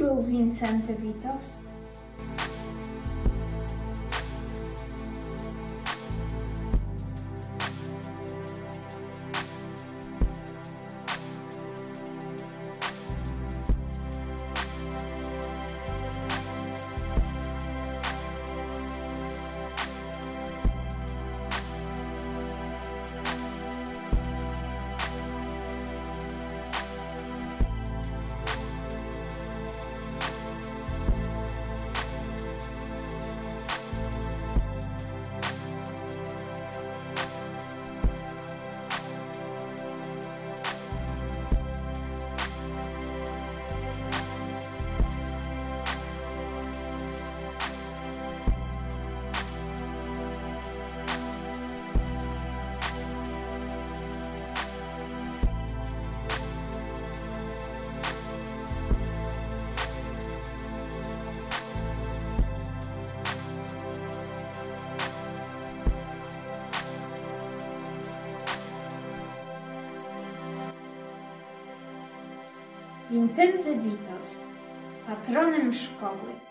był Vincent Vitos. Wincenty Witos, patronem szkoły.